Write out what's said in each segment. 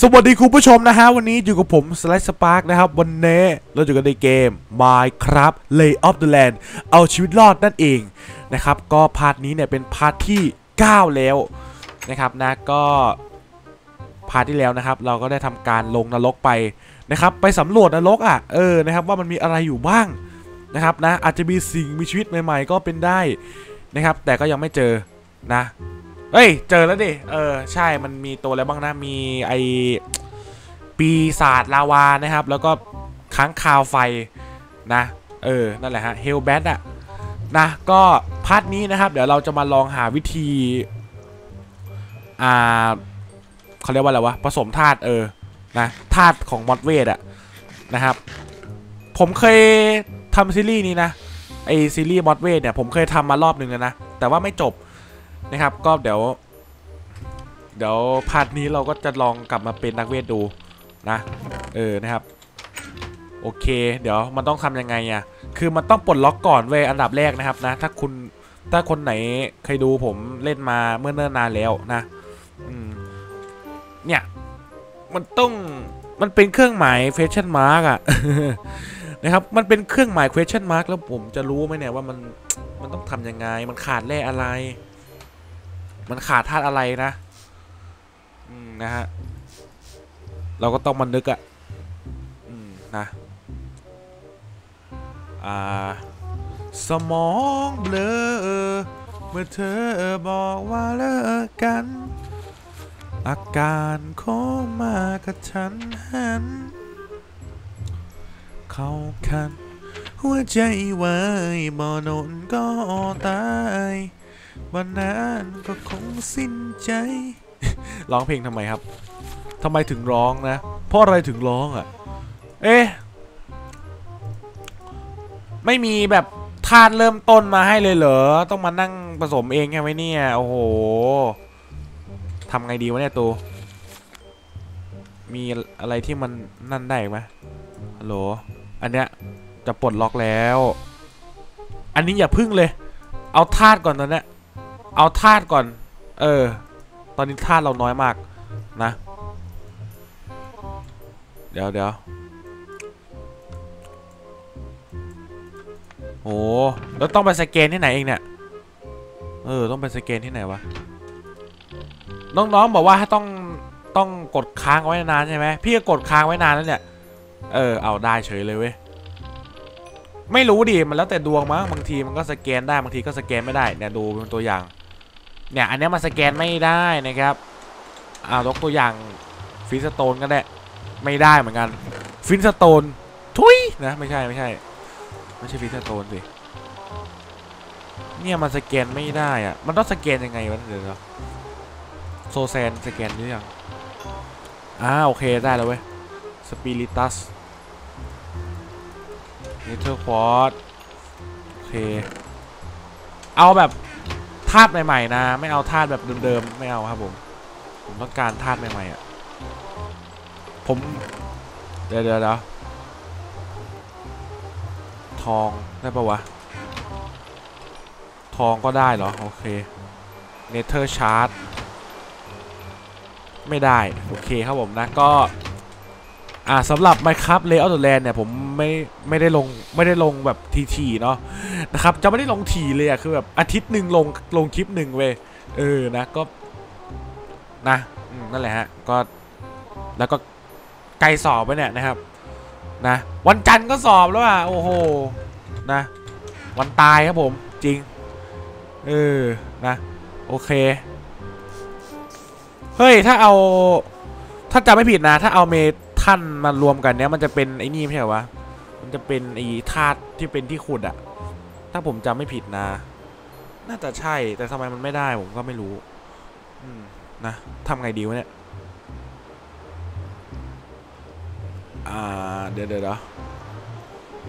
สวัสดีคุณผู้ชมนะฮะ วันนี้อยู่กับผมสไลด์สปาร์กนะครับ วันนี้เราอยู่กันในเกม Minecraft Lay of the Land เอาชีวิตรอดนั่นเองนะครับ ก็ part นี้เนี่ยเป็น part ที่ 9 แล้วนะครับนะก็ part ที่แล้วนะครับ เราก็ได้ทำการลงนรกไปนะครับ ไปสำรวจนรกอะเออนะครับว่ามันมีอะไรอยู่บ้างนะครับนะอาจจะมีสิ่งมีชีวิตใหม่ ๆ ก็เป็นได้นะครับ แต่ก็ยังไม่เจอนะ เฮ้ย เจอแล้วดิ เออ ใช่ มันมีตัวอะไรบ้างนะ มีไอปีศาจลาวานะครับ แล้วก็ค้างคาวไฟนะ เออ นั่นแหละฮะ hell bat อะนะ ก็ part นี้นะครับ เดี๋ยวเราจะมาลองหาวิธี อ่าเขาเรียกว่าอะไรวะ ผสมธาตุ เออ นะธาตุของ mod เวทอะนะครับ ผมเคยทำซีรีส์นี้นะ ไอซีรีส์ mod เวทเนี่ย ผมเคยทำมารอบหนึ่งแล้วนะ แต่ว่าไม่จบ นะครับ ก็เดี๋ยว เดี๋ยว part นี้เราก็จะลองกลับมาเป็นนักเวทดูนะ เออนะครับ โอเค เดี๋ยวมันต้องทำยังไงอะ่ะคือมันต้องปลดล็อกก่อนเว้ยอันดับแรกนะครับนะ ถ้าคุณถ้าคนไหนเคยดูผมเล่นมาเมื่อเนิ่นนานแล้วนะเนี่ย มันต้องมันเป็นเครื่องหมาย question mark อะนะครับ มันเป็นเครื่องหมาย question mark แล้วผมจะรู้ไหมเนี่ยว่ามันมันต้องทำยังไง มันขาดแร่อะไร มันขาดธาตุอะไรนะนะฮะ เราก็ต้องมานึกอะนะอ่าสมองเบลอเมื่อเธอบอกว่าเลิกกัน อาการโคมากับฉันหัน เข้าคัน หัวใจไว้บ่อนนก็ตาย วันนั้นก็คงสิ้นใจ ร้องเพลงทำไมครับทำไมถึงร้องนะ เพราะอะไรถึงร้องอะ เอ๊ะ ไม่มีแบบทานเริ่มต้นมาให้เลยเหรอ ต้องมานั่งผสมเองใช่ไหมเนี่ย โอ้โหทำไงดีวะเนี่ยตูมีอะไรที่มันนั่นได้ไหมฮัลโหล อันเนี้ยจะปลดล็อกแล้ว อันนี้อย่าพึ่งเลย เอาธาตุก่อนตอนเนี้ย เอาธาตุก่อน เออ ตอนนี้ธาตุเราน้อยมากนะ เดี๋ยวเดี๋ยวโอ้แล้วต้องไปสแกนที่ไหนเองเนี่ย เออ ต้องไปสแกนที่ไหนวะ น้องๆบอกว่าต้องต้องกดค้างไว้นานใช่ไหม พี่ก็กดค้างไว้นานแล้วเนี่ย เออ เอาได้เฉยเลยเว้ย ไม่รู้ดิ มันแล้วแต่ดวงมั้ง บางทีมันก็สแกนได้ บางทีก็สแกนไม่ได้ เนี่ยดูเป็นตัวอย่าง เนี่ยอันนี้มันสแกนไม่ได้นะครับอ่ายกตัวอย่างฟินสโตนก็ได้ไม่ได้เหมือนกันฟินสโตนทุยนะไม่ใช่ไม่ใช่ไม่ใช่ฟินสโตนสิเนี่ยมันสแกนไม่ได้อะมันต้องสแกนยังไงวะเดี๋ยวโซแซนสแกนหรือยังอ่าโอเคได้แล้วเว้ยสปิริตัสเนเธอร์ควอตโอเคเอาแบบ ธาตุใหม่ๆนะ ไม่เอาธาตุแบบเดิมๆไม่เอาครับผม ผมต้องการธาตุใหม่ๆอะ ผม เดี๋ยวเดี๋ยวทองได้ปะวะ ทองก็ได้เหรอ โอเคเนเธอร์ชาร์ t ไม่ได้ โอเคครับผมนะก็ อ่าสำหรับ Minecraft Layout Land เนี่ยผมไม่ไม่ได้ลงไม่ได้ลงแบบทีๆเนาะนะครับจะไม่ได้ลงทีเลยอะคือแบบอาทิตย์หนึ่งลงลงคลิปหนึ่งเว้ยเออนะก็นะนั่นแหละฮะก็แล้วก็ไกลสอบไปเนี่ยนะครับนะวันจันทร์ก็สอบแล้วอะโอ้โหนะวันตายครับผมจริงเออนะโอเคเฮ้ยถ้าเอาถ้าจำไม่ผิดนะ ถ้าเอาเม ท่านมารวมกันเนี้ยมันจะเป็นไอ้นี่ไม่ใช่เหรอวะ มันจะเป็นไอ้ธาตุที่เป็นที่ขุดอะถ้าผมจำไม่ผิดนะ น่าจะใช่แต่ทำไมมันไม่ได้ผมก็ไม่รู้นะทำไงดีวะเนี่ยอ่าเดี๋ยวเดี๋ยวเดี๋ยว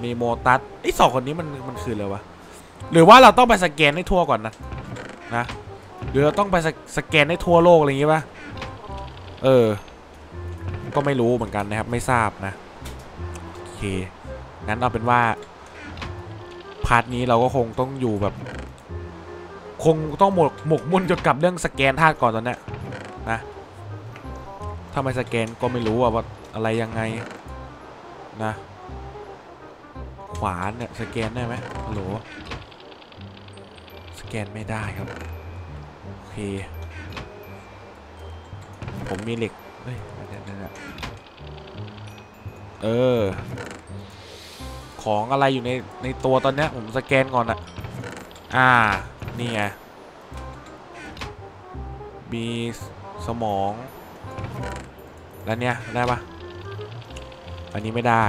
มีโมตัสไอ้สองคนนี้มันมันคืออะไรวะหรือว่าเราต้องไปสแกนให้ทั่วก่อนนะนะหรือเราต้องไปสสแกนให้ทั่วโลกอะไรอย่างงี้ป่ะเออ ก็ไม่รู้เหมือนกันนะครับ ไม่ทราบนะ โอเค งั้นเอาเป็นว่า พาร์ทนี้เราก็คงต้องอยู่แบบ คงต้องหมกหมกมุ่นจดกับเรื่องสแกนธาตุก่อนตอนนี้นะถ้าไม่สแกนก็ไม่รู้ว่าอะไรยังไงนะ ขวานเนี่ยสแกนได้ไหมฮัลโหลสแกนไม่ได้ครับ โอเค ผมมีเหล็ก เฮ้ยเดี๋ยว เออ ของอะไรอยู่ในในตัวตอนเนี้ยผมสแกนก่อนอะอ่า นี่ไง มีสมอง แล้วเนี่ยได้ปะอันนี้ไม่ได้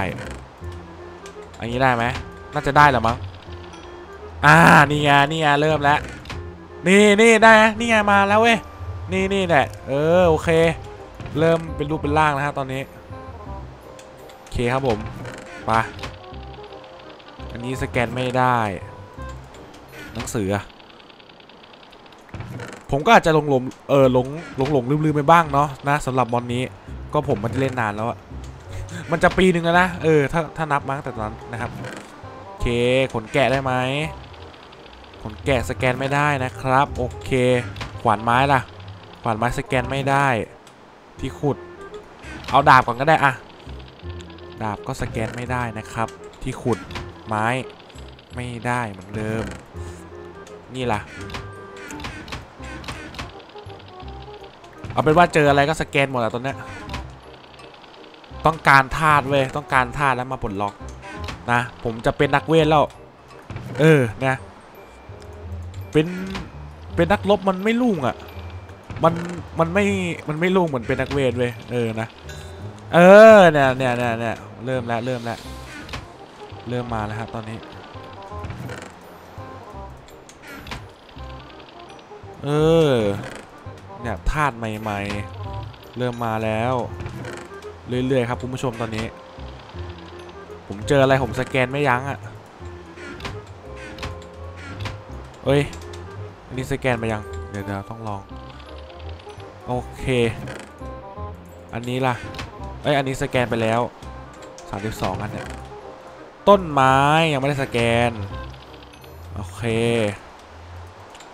อันนี้ได้ไหม น่าจะได้แหละมั้ง อ่า นี่ไง นี่ไง เริ่มแล้ว นี่นี่ได้นะนี่ไง มาแล้วเว้ย นี่นี่แหละ เออ โอเค เริ่มเป็นรูปเป็นร่างนะฮะตอนนี้ เคครับผมไปอันนี้สแกนไม่ได้ หนังสือ ผมก็อาจจะหลงหลงเออหลงหลงหลงลืมลืมไปบ้างเนาะนะสำหรับบอลนี้ก็ผมมันจะเล่นนานแล้วอะมันจะปีหนึ่งแล้วนะเออถ้าถ้านับมาตั้งแต่ตอนนั้นนะครับโอเคขนแกะได้ไหมขนแกะสแกนไม่ได้นะครับ โอเค ขวานไม้ล่ะ ขวานไม้สแกนไม่ได้ ที่ขุด เอาดาบก่อนก็ได้อะ ดาบก็สแกนไม่ได้นะครับ ที่ขุดไม้ไม่ได้เหมือนเดิม นี่ล่ะ เอาเป็นว่าเจออะไรก็สแกนหมดอะตอนนี้ต้องการธาตุเว้ยต้องการธาตุแล้วมาปลดล็อกนะผมจะเป็นนักเวทแล้ว เออนะเป็นเป็นนักรบมันไม่ลุ่งอะ่ะมันมันไม่มันไม่ลุ่งเหมือนเป็นนักเวทเว้ยเออนะ เออเนี่ยเนี่ยเนี่ยเนี่ยเริ่มแล้วเริ่มแล้วเริ่มมาแล้วครับตอนนี้ เออเนี่ยธาตุใหม่ๆ เริ่มมาแล้ว เรื่อยๆครับคุณผู้ชมตอนนี้ ผมเจออะไรผมสแกนไม่ยั้งอะ่ะเอ้ยอันนี้สแกนไปยัง เดี๋ยวเดี๋ยวต้องลอง โอเค อันนี้ล่ะ เอ้ยอันนี้สแกนไปแล้ว 32อันเนี่ยต้นไม้ยังไม่ได้สแกน โอเค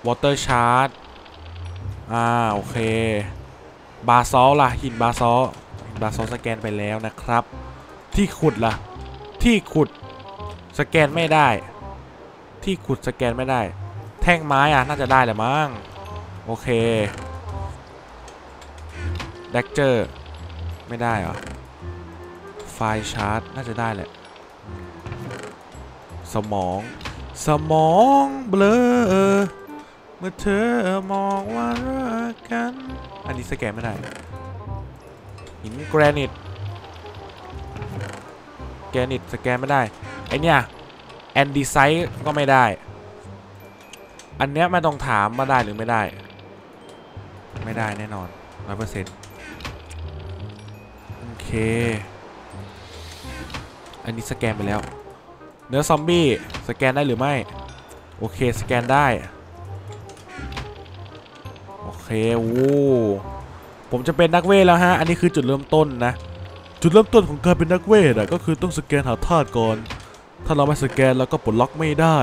water chart อ่า โอเค บาซอลล่ะ หินบาซอลหินบาซอลสแกนไปแล้วนะครับ ที่ขุดล่ะ ที่ขุดสแกนไม่ได้ ที่ขุดสแกนไม่ได้ แท่งไม้อะ น่าจะได้แหละมั้ง โอเคเด็กเจอร์ ไม่ได้เหรอ ไฟชาร์จ น่าจะได้แหละ สมอง สมองเบลอ เมื่อเธอมองว่ารักกัน อันนี้สแกนไม่ได้ หินแกรนิต แกรนิตสแกนไม่ได้ ไอเนี้ย andesite ก็ไม่ได้ อันเนี้ยไม่ต้องถามว่าได้หรือไม่ได้ ไม่ได้แน่นอนร้อยเปอร์เซ็นต์ เค อันนี้สแกนไปแล้ว เนื้อซอมบี้สแกนได้หรือไม่ โอเคสแกนได้ โอเคโอ้ผมจะเป็นนักเวทแล้วฮะ อันนี้คือจุดเริ่มต้นนะ จุดเริ่มต้นของการเป็นนักเวทอะก็คือต้องสแกนหาธาตุก่อน ถ้าเราไม่สแกนเราก็ปลดล็อกไม่ได้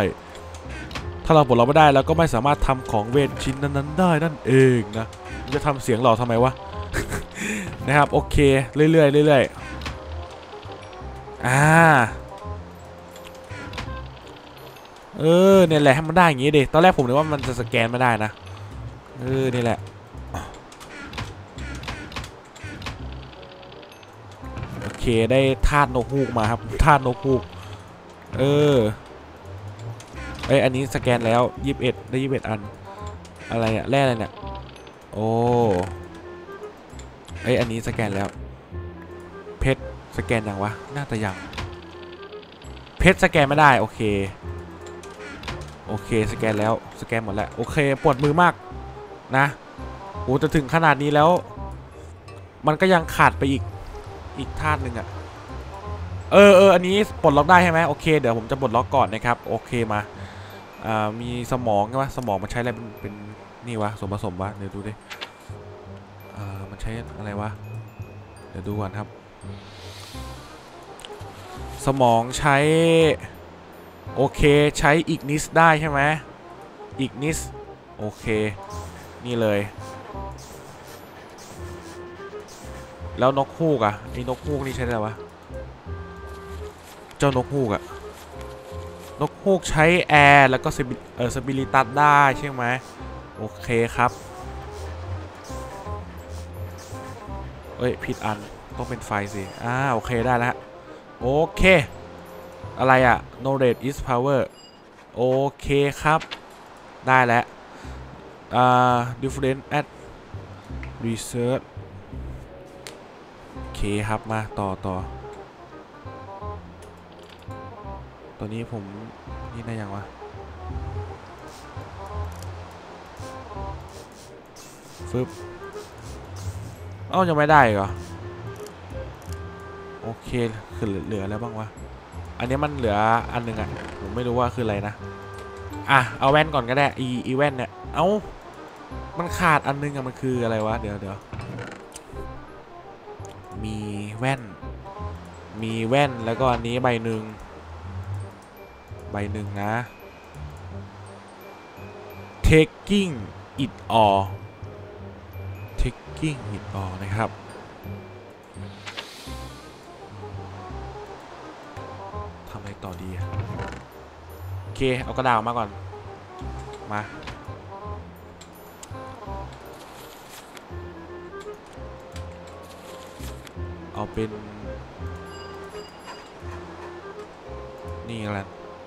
ถ้าเราปลดล็อกไม่ได้เราก็ไม่สามารถทำของเวทชิ้นนั้นๆได้นั่นเองนะ จะทำเสียงหล่อทำไมวะ นะครับโอเคเรื่อยๆเรื่อยๆอ่าเออเนี่ยแหละให้มันได้อย่างงี้ดิตอนแรกผมนึกว่ามันจะสแกนไม่ได้นะเออนี่แหละโอเคได้ธาตุนกฮูกมาครับธาตุนกฮูกเออเอ้ยอันนี้สแกนแล้ว 21 ได้ 21 อัน อะไรเนี่ยแร่อะไรเนี่ย โอ้ เอ้ยอันนี้สแกนแล้ว เพชรสแกนยังวะน่าจะยัง เพชรสแกนไม่ได้โอเค โอเคสแกนแล้วสแกนหมดแล้วโอเคปวดมือมากนะโอ้จะถึงขนาดนี้แล้ว มันก็ยังขาดไปอีกอีกธาตุหนึ่งอะเออเอออันนี้ปลดล็อกได้ใช่ไหมโอเคเดี๋ยวผมจะปลดล็อกก่อนนะครับโอเคมาอ่ามีสมองใช่ไหมสมองมันใช้อะไรเป็นเป็นนี่วะส่วนผสมวะเดี๋ยวดูดิ มันใช้อะไรวะ เดี๋ยวดูก่อนครับ สมองใช้ โอเคใช้อีกนิสได้ใช่ไหมอีกนิส โอเค นี่เลย แล้วนกฮูกอะไอ้นกฮูกนี่ใช้อะไรวะ เจ้านกฮูกอะนกฮูกใช้แอร์แล้วก็สปิเออสปิริตัสได้ใช่ไหมโอเคครับ เอ้ยผิดอันต้องเป็นไฟสิอ่าโอเคได้แล้วโอเค อะไรอะ knowledge is power โอเคครับ ได้แล้วอ่า different at research โอเคครับมาต่อต่อตัวนี้ผมนี่ได้ยังวะฟึบ เอ้ายังไม่ได้กเหรอ โอเค คือเหลือเหลือะไรบ้างวะ อันนี้มันเหลืออันหนึ่งอะผมไม่รู้ว่าคืออะไรนะ อะ เอาแว่นก่อนก็ได้ อีอีแว่นเนี่ย เอ้า มันขาดอันนึงอะมันคืออะไรวะ เดี๋ยวเดี๋ยวมีแว่น มีแว่นแล้วก็อันนี้ใบหนึ่ง ใบหนึ่งนะ taking it all taking it all นะครับทำอะไรต่อดีอะโอเค เอากระดาษมาก่อน มาเอาเป็น นี่อะไร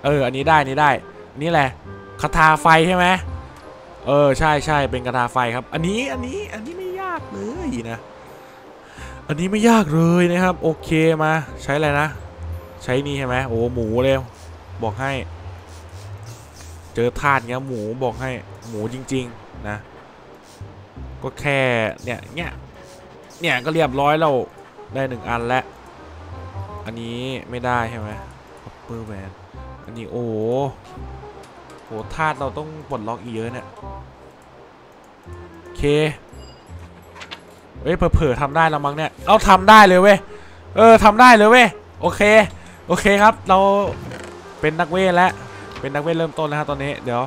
เออ อันนี้ได้ นี้ได้นนี้แหละคาถาไฟใช่ไหมเออ ใช่ใช่เป็นคาถาไฟครับ อันนี้ อันนี้ อันนี้ นะ อันนี้ไม่ยากเลยนะครับ โอเคมาใช้อะไรนะ ใช้นี่ใช่ไหมโอ้หมูเลยบอกให้ เจอทาสเงี้ยหมูบอกให้หมูจริง ๆ นะ ก็แค่เนี่ยเนี่ยเนี่ยก็เรียบร้อยแล้วได้หนึ่งอันแล้วอันนี้ไม่ได้ใช่ไหม copper van อันนี้โอ้โหโหธาตุเราต้องปลดล็อกอีกเยอะเนี่ยโอเค เฮ้ยเผลอๆทำได้แล้วมั้งเนี่ยเราทำได้เลยเว้ย เออทำได้เลยเว้ย โอเค โอเคครับ เราเป็นนักเวทแล้ว เป็นนักเวทเริ่มต้นแล้วฮะตอนนี้ เดี๋ยว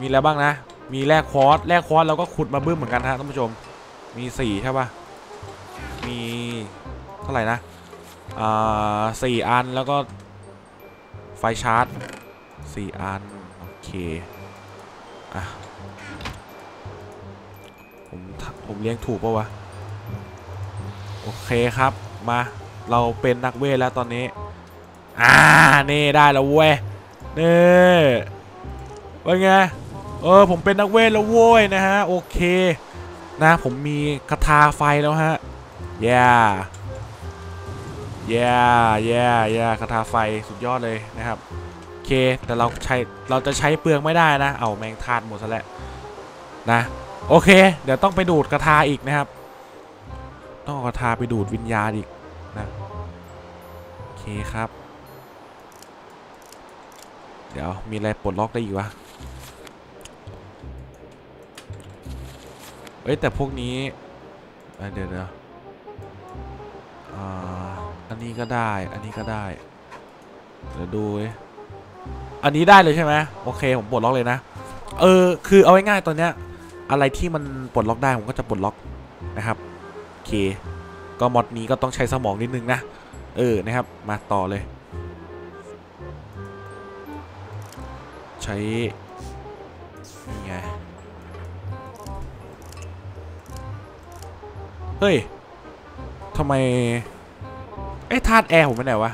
มีอะไรบ้างนะ มีแร่คอร์สแร่คอร์สเราก็ขุดมาบึ้มเหมือนกันฮะท่านผู้ชม มีสี่ใช่ปะมีเท่าไหร่นะ อ่าสี่อันแล้วก็ไฟชาร์จสี่อัน โอเคอะผมผมเลี้ยงถูกปะวะ โอเคครับมาเราเป็นนักเวทแล้วตอนนี้ อ่านี่ได้แล้วเว้ยนี่ว่าไงเออผมเป็นนักเวทแล้วโว้ยนะฮะโอเค นะผมมีคาถาไฟแล้วฮะ yeah แย่แย่แย่คาถาไฟสุดยอดเลยนะครับโอเคแต่เราใช้เราจะใช้เปลืองไม่ได้นะ เอาแมงทาดหมดซะแล้วนะโอเค เดี๋ยวต้องไปดูดกระทาอีกนะครับ ต้องเอากระทาไปดูดวิญญาณอีกนะ โอเคครับ เดี๋ยวมีอะไรปลดล็อกได้อีกวะ เอ้ยแต่พวกนี้เเดี๋ยวเดี๋ยวอันนี้ก็ได้ อันนี้ก็ได้ เดี๋ยวดูอันนี้ได้เลยใช่ไหมโอเคผมปลดล็อกเลยนะ เออคือเอาง่ายๆตอนเนี้ยอะไรที่มันปลดล็อกได้ผมก็จะปลดล็อกนะครับ เค ก็มอดนี้ก็ต้องใช้สมองนิดนึงนะ เออ นะครับ มาต่อเลย ใช้นี่ไง เฮ้ยทำไมเอ้ธาตุแอร์ผมไปไหนวะ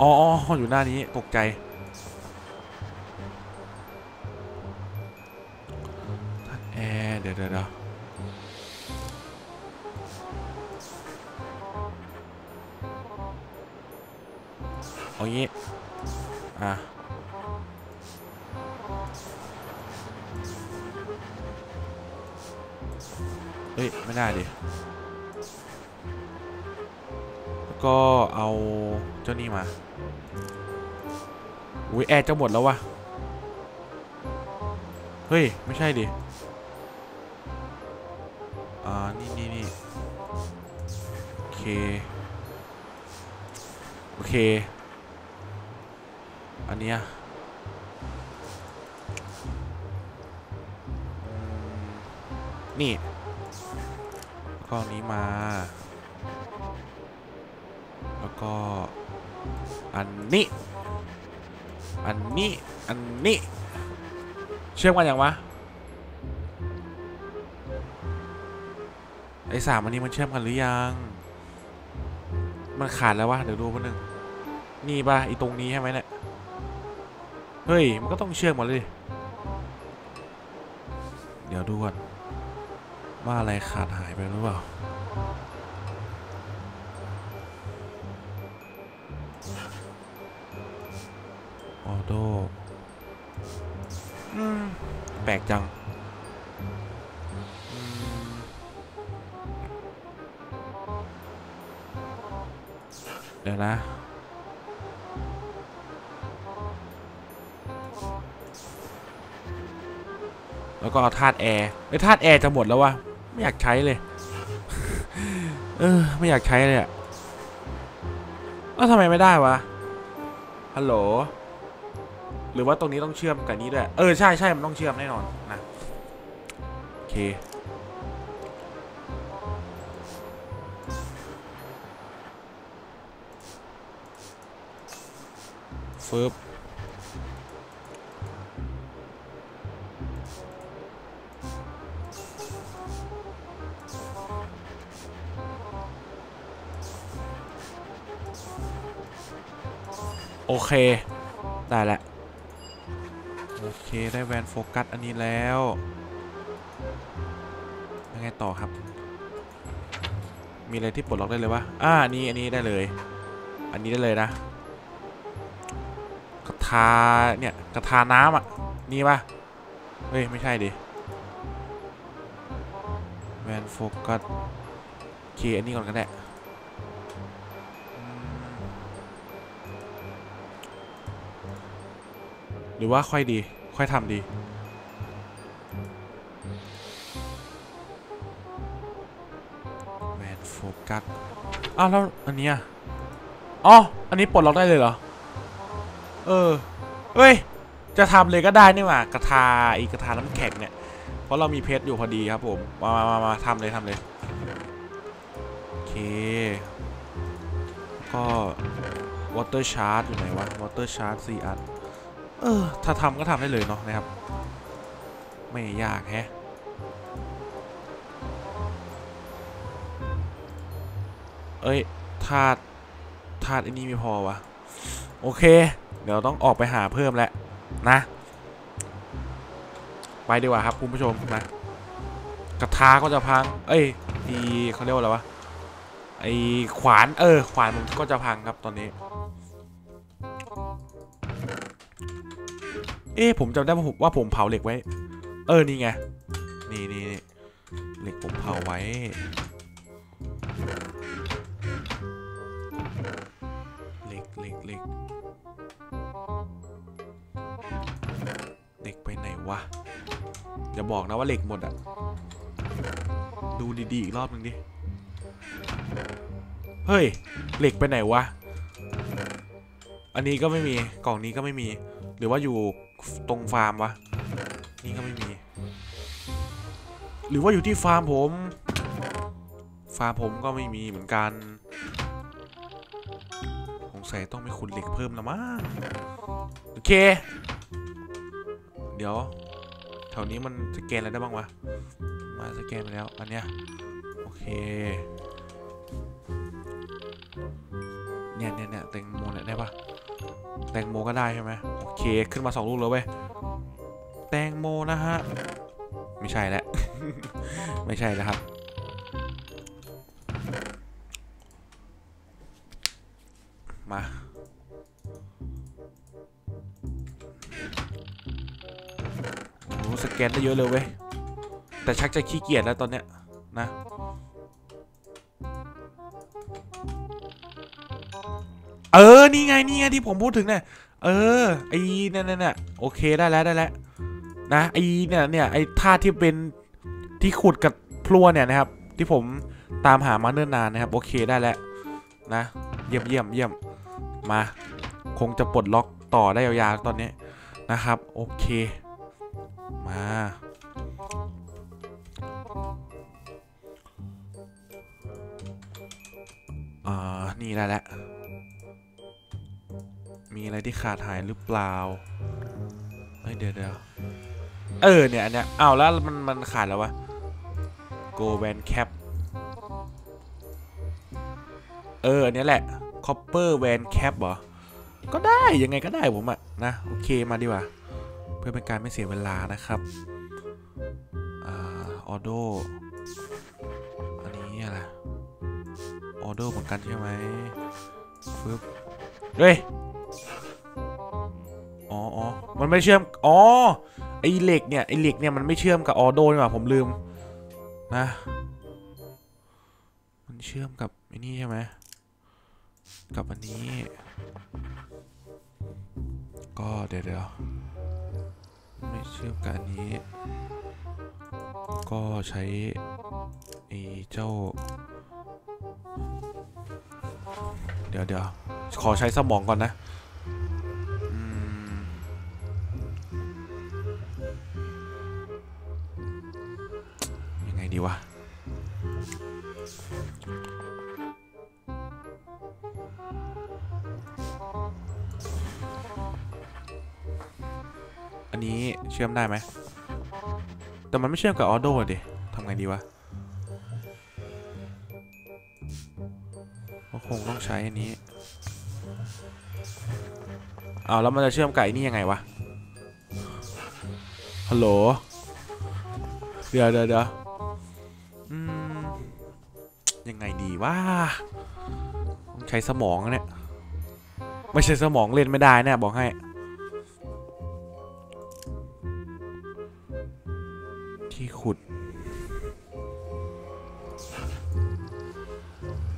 อ๋อ อยู่หน้านี้ ตกใจ เอางี้ อะเฮ้ย ไม่ได้ดิ แล้วก็เอาเจ้านี่มา อุ้ยแอร์จะหมดแล้ววะเฮ้ย ไม่ใช่ดิ อ่า นี่นี่นี่โอเค โอเค เนี้ยอืมนี่แล้วก็อันนี้มา แล้วก็อันนี้ อันนี้ อันนี้ เชื่อมกันยังวะ ไอ้สามอันนี้มันเชื่อมกันหรือยัง มันขาดแล้ววะ เดี๋ยวดูแป๊บนึง นี่ป่ะอีตรงนี้ใช่ไหมเนี่ย เฮ้ย มันก็ต้องเชื่อมหมดเลย เดี๋ยวดูก่อนว่าอะไรขาดหายไปหรือเปล่า ออโต้อืมแปลกจังเดี๋ยวนะ แล้วก็เอาธาตุแอร์ไอ้ธาตุแอร์จะหมดแล้ววะไม่อยากใช้เลย เออ ไม่อยากใช้เลยอะแล้วทำไมไม่ได้วะ ฮัลโหล หรือว่าตรงนี้ต้องเชื่อมกับนี้ด้วย เออ ใช่ใช่มันต้องเชื่อมแน่นอนนะ โอเค ฟึบ โอเค ได้แล้วโอเค ได้แวนโฟกัสอันนี้แล้วยังไงต่อครับ มีอะไรที่ปลดล็อกได้เลยวะ อ่านนี้อันนี้ได้เลย อันนี้ได้เลยนะ กระทาเนี่ย กระทาน้ำอะ นี่ปะเฮ้ย ไม่ใช่ดิ แวนโฟกัส โอเค อันนี้ก่อนก็ได้อื รือว่าค่อยดี ค่อยทำดีแวนโฟกัส อ้าว แล้ว อันเนี้ยอ๋อ อันนี้ปลดล็อกได้เลยเหรอ เออ เฮ้ย จะทำเลยก็ได้นี่หว่ากระทาอีกกระทาน้ำแข็งเนี่ย เพราะเรามีเพชรอยู่พอดีครับผม มามามามาทำเลยทำเลย โอเค ก็ water charge อยู่ไหนวะ water charge สี่อัน เออ ถ้าทำก็ทำได้เลยเนาะนะครับ ไม่ยากแฮะเอ้ยธาตุธาตุอ้นี่ไม่พอวะโอเค เดี๋ยวต้องออกไปหาเพิ่มแล้วนะ ไปดีกว่าครับคุณผู้ชมนะกระทาก็จะพัง เอ้ยอีเขาเรียกว่าอะไรวะไอขวานเออ ขวานมันก็จะพังครับตอนนี้ เอ๊ะผมจำได้ว่าผมว่าผมเผาเหล็กไว้ เออ นี่ไงนี่นี่นี่เหล็กผมเผาไว้ เหล็กเหล็กเหล็กเหล็กไปไหนวะ อย่าบอกนะว่าเหล็กหมดอะดูดีๆอีกรอบหนึ่งดิ เฮ้ย เหล็กไปไหนวะ อันนี้ก็ไม่มี กล่องนี้ก็ไม่มี หรือว่าอยู่ ตรงฟาร์มวะ นี่ก็ไม่มี หรือว่าอยู่ที่ฟาร์มผม ฟาร์มผมก็ไม่มีเหมือนกันสงสัยต้องไปขุดเหล็กเพิ่มละมั้งโอเค เดี๋ยวแถวนี้มันสแกนอะไรได้บ้างวะ มาสแกนไปแล้ว อันเนี้ย โอเค เนี่ยเนี่ยเนี่ยแตงโมเนี่ยได้ปะ แตงโมก็ได้ใช่ไหมโอเคขึ้นมาสองลูกแล้วเว้ยแตงโมนะฮะ ไม่ใช่แล้ว ไม่ใช่แล้วครับ มาโอ้สแกนได้เยอะเลยเว้ย แต่ชักจะขี้เกียจแล้วตอนเนี้ยนะ เออ นี่ไง นี่ไงที่ผมพูดถึงเนี่ย เออ ไอ้เนี่ยเนี่ยเนี่ยโอเคได้แล้วได้แล้ว นะ ไอ้เนี่ยเนี่ย ไอ้ท่าที่เป็นที่ขุดกับพลัวเนี่ยนะครับ ที่ผมตามหามาเนิ่นนานนะครับ โอเคได้แล้ว นะ เยี่ยมเยี่ยมเยี่ยม มา คงจะปลดล็อกต่อได้ยาวๆตอนนี้นะครับ โอเค มา อ่า นี่ได้แล้ว มีอะไรที่ขาดหายหรือเปล่าเฮ้ยเดี๋ยวเดี๋ยวเออเนี่ยอันเนี้ยอ้าวแล้วมันมันขาดแล้ววะ go van cap เอออันเนี้ยแหละ copper van cap เหรอ ก็ได้ยังไงก็ได้ผมอะนะโอเคมาดีกว่า เพื่อเป็นการไม่เสียเวลานะครับอ่าออโดอันนี้อะไรออเดเหมือนกันใช่ไหมฟึบเฮ้ย มันไม่เชื่อม อ๋อ ไอเหล็กเนี่ย ไอเหล็กเนี่ยมันไม่เชื่อมกับออโดนี่หว่าผมลืมนะ มันเชื่อมกับไอนี่ใช่ไหมกับอันนี้ ก็เดี๋ยวเดี๋ยวไม่เชื่อมกับอันนี้ ก็ใช้ไอเจ้า เดี๋ยวเดี๋ยวขอใช้สมองก่อนนะ ดีวะ อันนี้เชื่อมได้ไหม แต่มันไม่เชื่อมกับออโดดิทำไงดีวะก็คงต้องใช้อันนี้เอาแล้วมันจะเชื่อมกับไอ้นี่ยังไงวะ ฮัลโหล เดี๋ยวเดี๋ยวเดี๋ยว วะต้องใช้สมองนะเนี่ยไม่ใช่สมองเล่นไม่ได้เนี่ยบอกให้ที่ขุด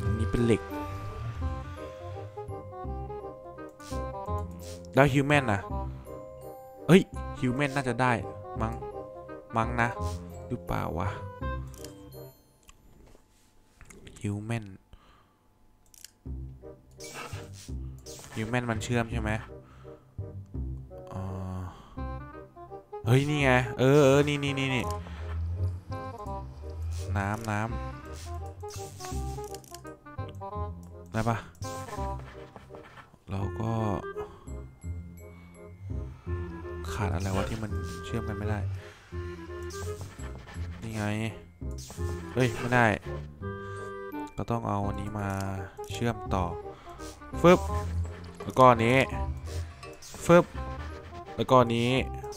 อันนี้เป็นเหล็ก แล้วฮิวแมนนะเอ้ยฮิวแมนน่าจะได้ มั้ง มั้งนะ หรือเปล่าวะ ฮิวแมนฮิวแมนมันเชื่อมใช่ไหมเฮ้ย นี่ไง เออเออนี่นี่นี่นี่น้ำน้ำได้ปะเราก็ ขาดอะไรวะที่มันเชื่อมกันไม่ได้ นี่ไง เฮ้ย ไม่ได้ ต้องเอาอันนี้มาเชื่อมต่อฟึบแล้วก็อันนี้ฟึบแล้วก็อันนี้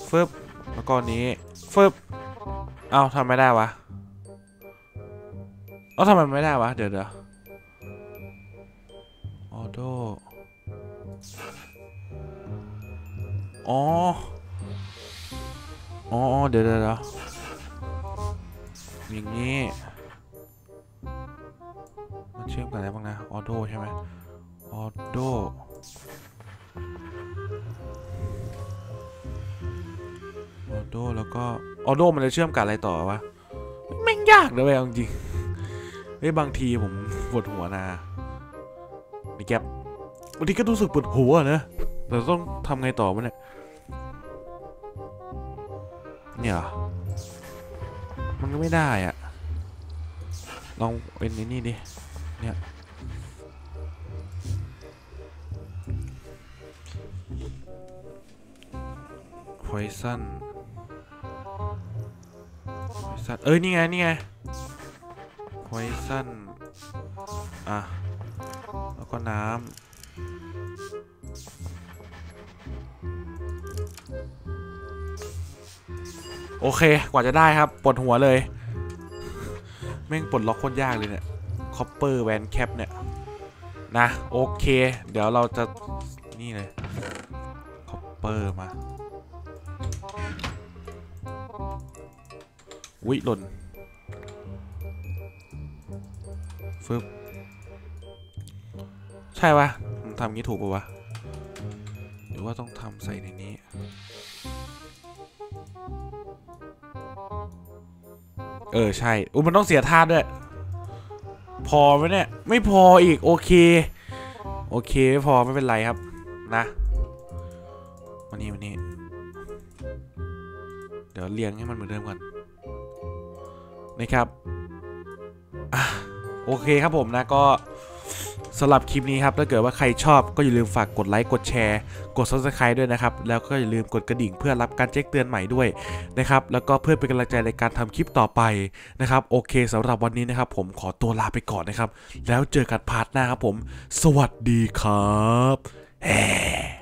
ฟึบแล้วก็อันนี้ฟึบเอาทำไม่ได้วะเอาทำไมไม่ได้วะเดี๋ยวเดี๋ยวออโดอ๋ออ๋อเดี๋ยวเดี๋ยวเดี๋ยวอย่างนี้ อมกันอะไรบ้างนะ ออโดใช่ไหมออโดออโดแล้วก็ออโดมันจะเชื่อมกับอะไรต่อวะแม่งยากนะเว้ยจริงเฮ้ยบางทีผมปวดหัวนะนี่แก๊ปบางทีก็รู้สึกปวดหัวนะแต่ต้องทำไงต่อวะเนี่ยเนี่ยมันก็ไม่ได้อะลองเป็นไอ้นี่ดิ เนี่ย poison poison เอ้ย นี่ไง นี่ไง poison อะ แล้วก็น้ำ โอเค กว่าจะได้ครับ ปวดหัวเลย แม่งปลดล็อกโคตรยากเลยเนี่ย copper van cap เนี่ย นะ โอเค เดี๋ยวเราจะ นี่เลย copper มาวิหล่นฟึบใช่ปะทำงี้ถูกปะวะ หรือว่าต้องทำใส่ในนี้เออ ใช่ อุ้มันต้องเสียท่าตุด้วย พอไหมเนี่ย ไม่พออีก โอเค โอเค ไม่พอไม่เป็นไรครับ นะวันนี้วันนี้ เดี๋ยวเรียงให้มันเหมือนเดิมก่อนนะครับอโอเคครับผมนะก็ สำหรับคลิปนี้ครับถ้าเกิดว่าใครชอบก็อย่าลืมฝากกดไลค์กดแชร์ กด subscribe ด้วยนะครับ แล้วก็อย่าลืมกดกระดิ่งเพื่อรับการแจ้งเตือนใหม่ด้วยนะครับแล้วก็เพื่อเป็นกำลังใจในการทำคลิปต่อไปนะครับโอเคสำหรับวันนี้นะครับ ผมขอตัวลาไปก่อนนะครับ แล้วเจอกัน part หน้าครับผม สวัสดีครับ